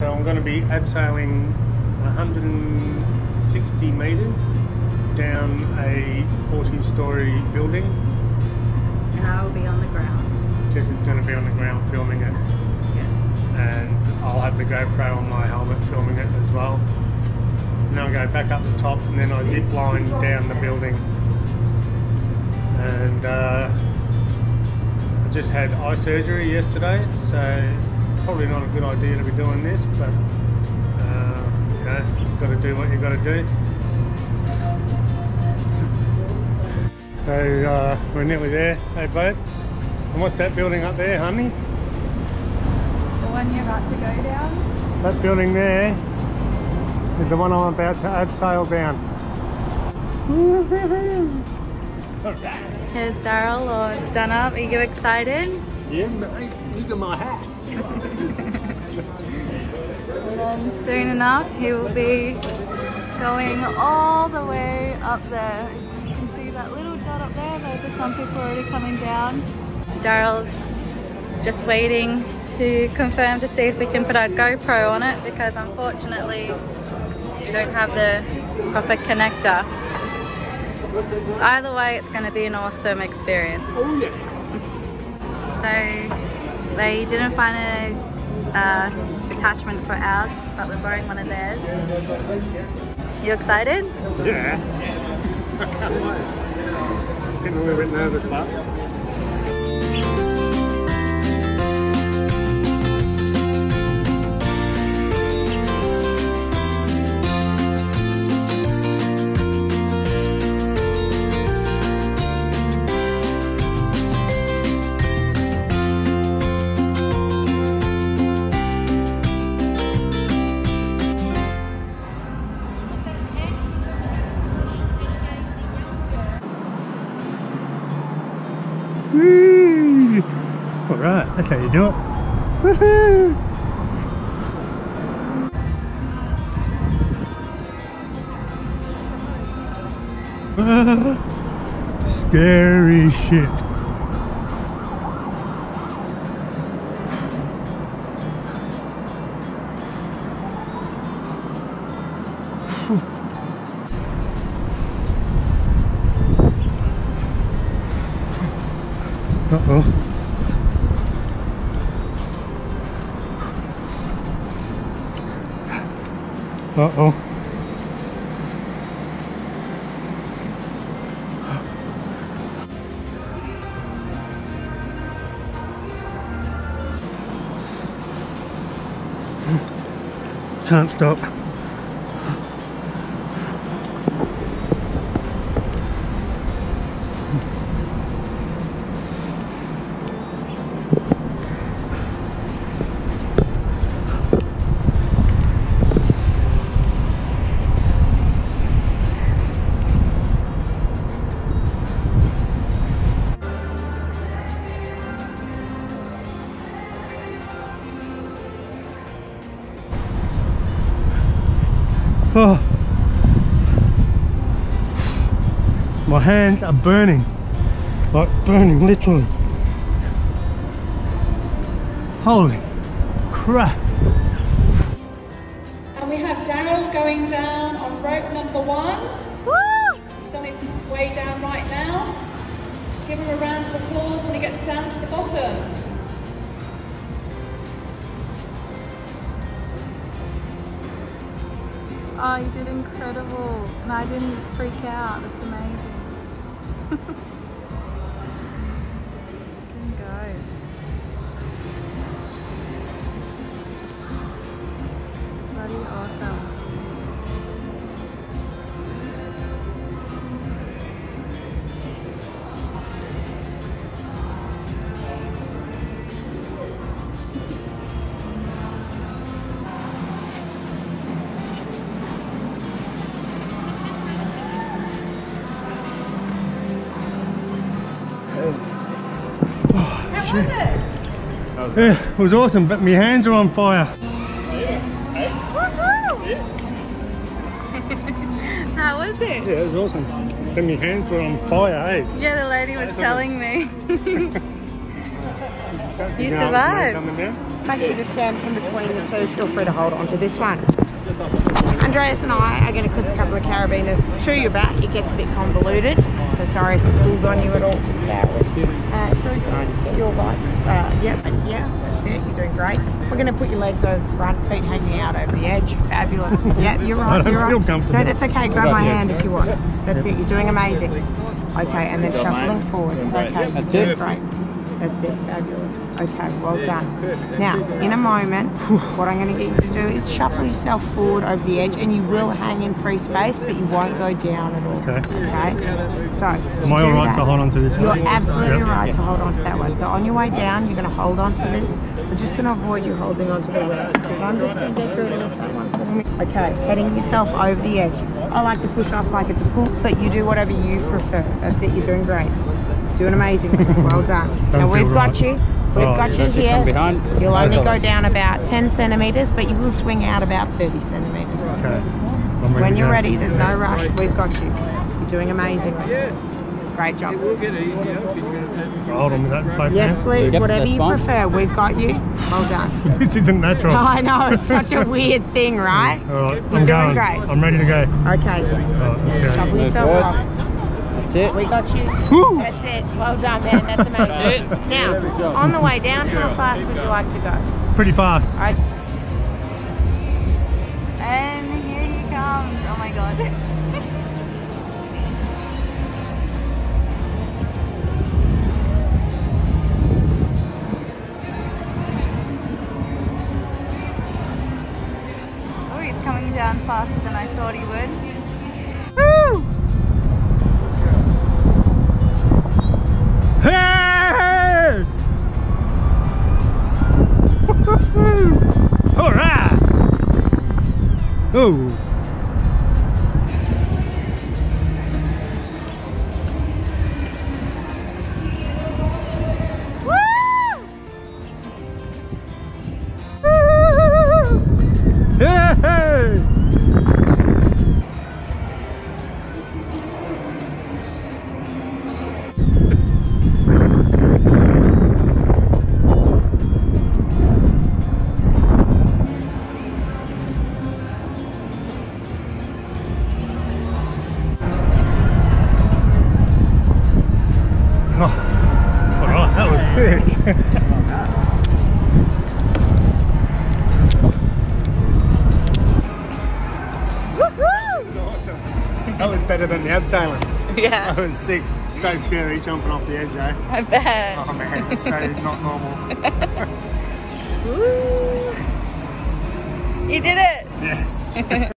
So I'm going to be abseiling 160 metres down a 40 story building. And I will be on the ground. Jessie's going to be on the ground filming it Yes. and I'll have the GoPro on my helmet filming it as well. And then I go back up the top and then I zip line down the building. And uh, I just had eye surgery yesterday, so probably not a good idea to be doing this, but uh, you know, you've got to do what you've got to do. So uh, we're nearly there, hey babe. And what's that building up there, honey? The one you're about to go down? That building there is the one I'm about to abseil down. Here's Daryl or Dana. Are you excited? Yeah, mate. Look at my hat. And soon enough he will be going all the way up there. You can see that little dot up there. Those are some people already coming down. Daryl's just waiting to confirm to see if we can put our GoPro on it because unfortunately we don't have the proper connector. Either way, it's going to be an awesome experience. Oh yeah. So they didn't find a uh, attachment for ours, but we're borrowing one of theirs. You excited? Yeah. Getting a little bit nervous, but. That's how you do it. Woohoo! Scary shit. Uh oh. Uh oh. Can't stop. Oh. My hands are burning. Like burning, literally. Holy crap. And we have Daniel going down on rope number one. Woo! He's on his way down right now. Give him a round of applause when he gets down to the bottom. Oh, you did incredible. And I didn't freak out. That's amazing. Go. Bloody awesome. Yeah, it was awesome, but my hands are on fire. How was it? Yeah, it was awesome. But my hands were on fire, eh? Yeah, the lady was telling me. You survived. Coming down. Make sure you just stand in between the two. Feel free to hold on to this one. Andreas and I are going to clip a couple of carabiners to your back. It gets a bit convoluted, so sorry if it pulls on you at all. Just uh, uh, so can I just get your right? Uh, yep, and yeah, that's it. You're doing great. We're going to put your legs over front, feet hanging out over the edge. Fabulous. Yeah, you're right. I don't you're right. feel comfortable. No, that's okay. Grab my hand if you want. That's it. You're doing amazing. Okay, and then shuffling forward. It's okay. That's it. Great. That's it, fabulous. Okay, well done. Now, in a moment, what I'm going to get you to do is shuffle yourself forward over the edge, and you will hang in free space, but you won't go down at all. Okay. Okay. So, Am I all right to hold on to this one? You're absolutely Yep. right to hold on to that one. So on your way down, you're going to hold on to this. We're just going to avoid you holding on to the rope. I'm just going to get rid of that one for me. Okay, heading yourself over the edge. I like to push off like it's a pull, but you do whatever you prefer. That's it. You're doing great. Doing amazing. well done. now we've got you. We've Oh, got you From here. behind. You'll only go Both of us. down about 10 centimeters, but you will swing out about 30 centimeters. Okay. Ready When you're ready, there's no rush. We've got you. You're doing amazing. Great job. Hold on with that both Yes, please. Yep, Whatever you fine. prefer. We've got you. Well done. This isn't natural. I know it's such a weird thing, right? All right, You're I'm doing going. great. I'm ready to go. Okay. Oh, okay. Shuffle yourself Good. That's it. We got you. Woo! That's it. Well done, man. That's amazing. Now, on the way down, how fast would you like to go? Pretty fast. I, And here he comes. Oh my god. oh, he's coming down faster than I thought he would. Oh. That was better than the abseiling. Yeah, That was sick. So scary jumping off the edge, eh? I bet. Oh man, it's so not normal. You did it! Yes.